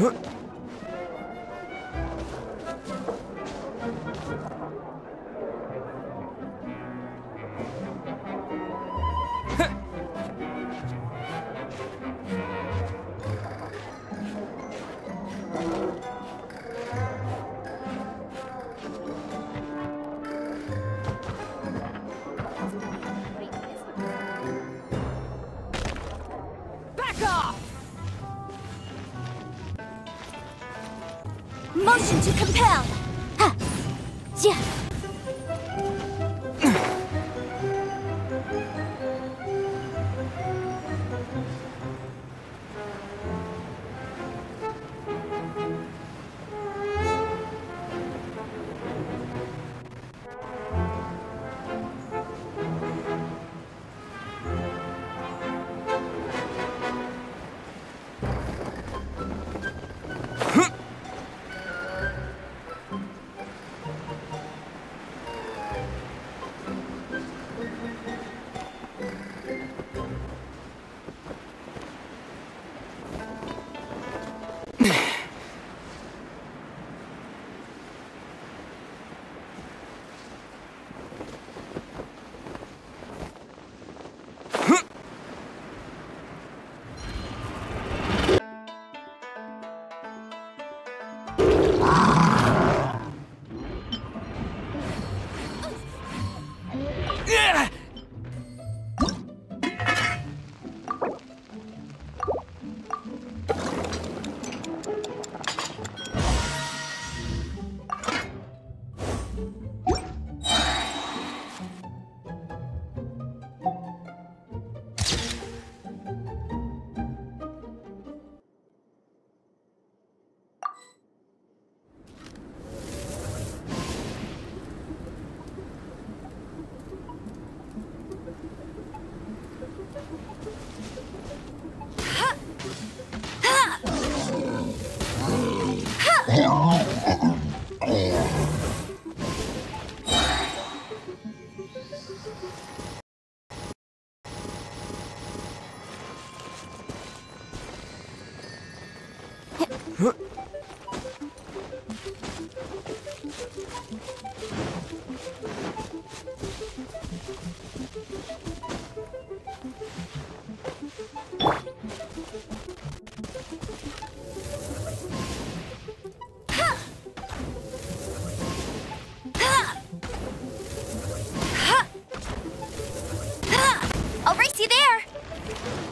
え？っ to compel. Ha. Yeah. Yeah! I'll race you there.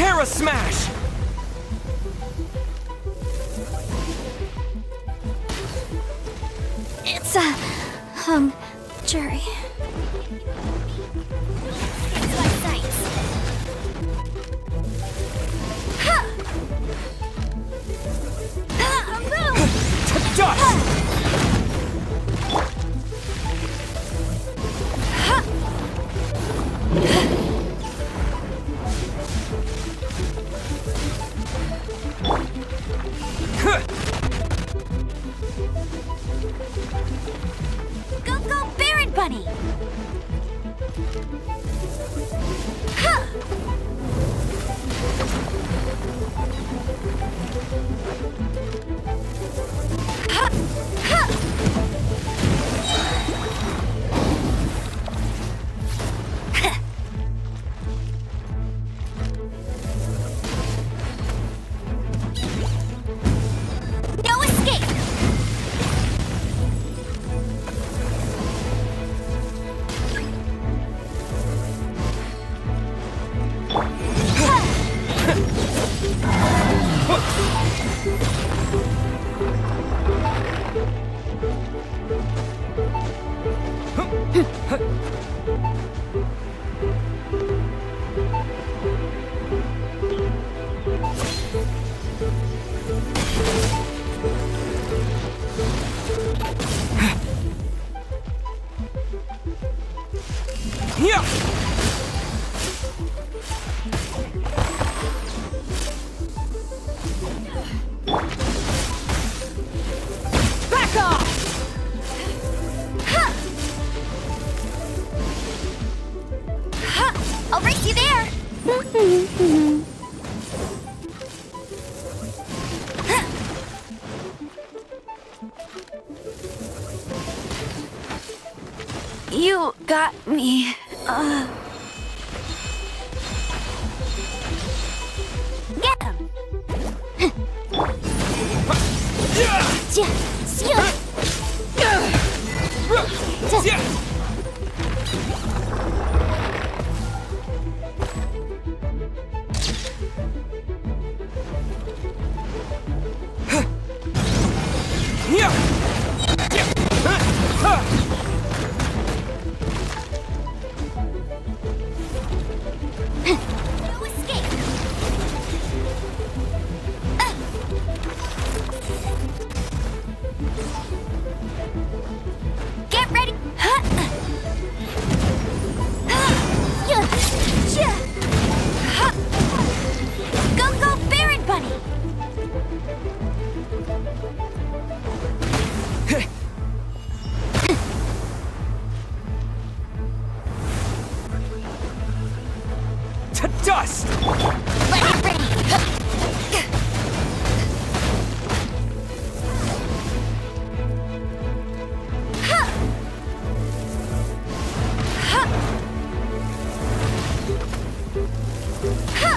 Terra Smash! It's a um jury. Got me. Uh... Get him! Ja, sia. Yeah. Ha!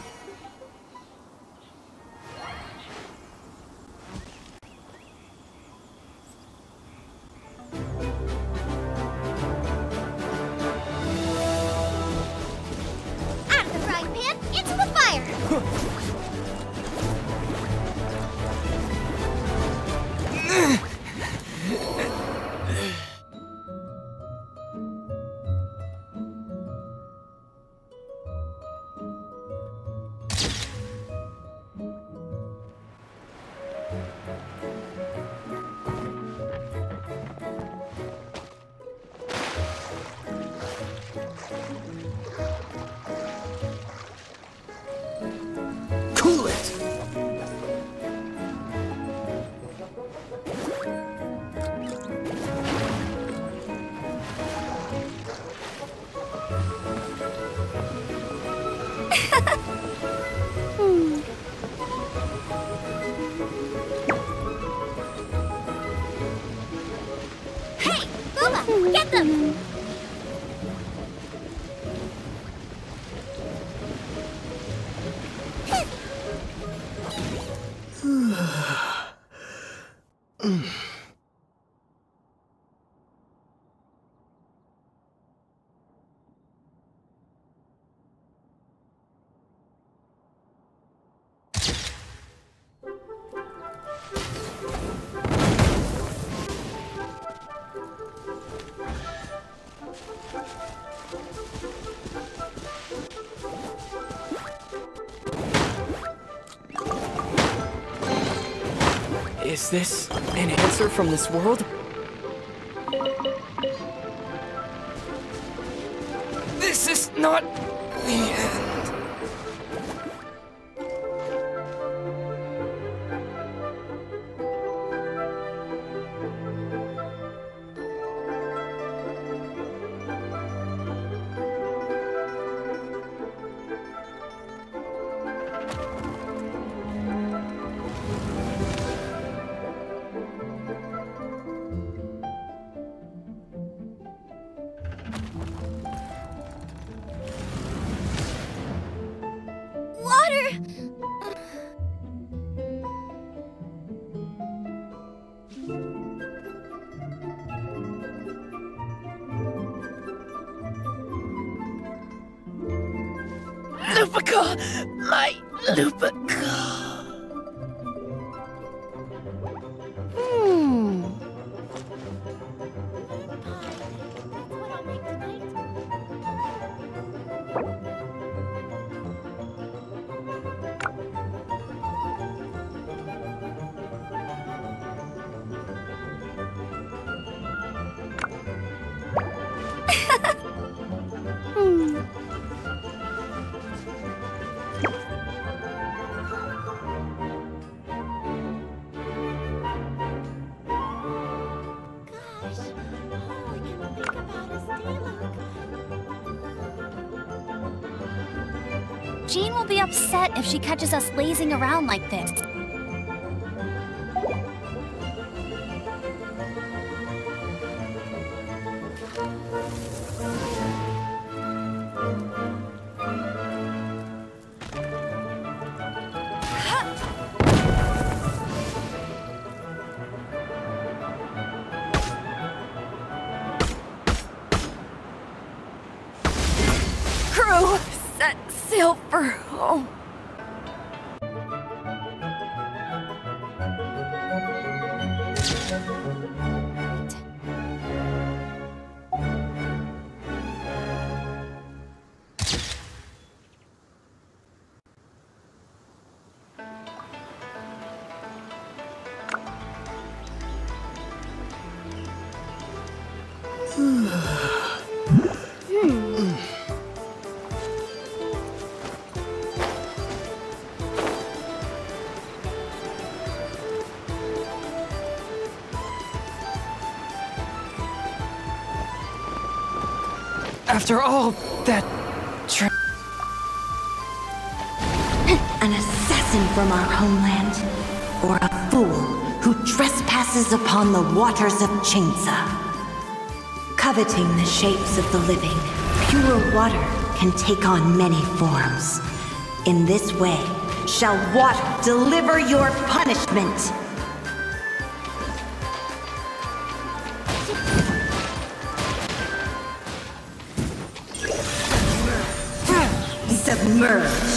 Ugh. Is this an answer from this world? This is not the end. My Lupica! Upset if she catches us lazing around like this. Set sail for home. Hmm. After all that. An assassin from our homeland, or a fool who trespasses upon the waters of Chainsa. Coveting the shapes of the living, pure water can take on many forms. In this way, shall water deliver your punishment. Submerge.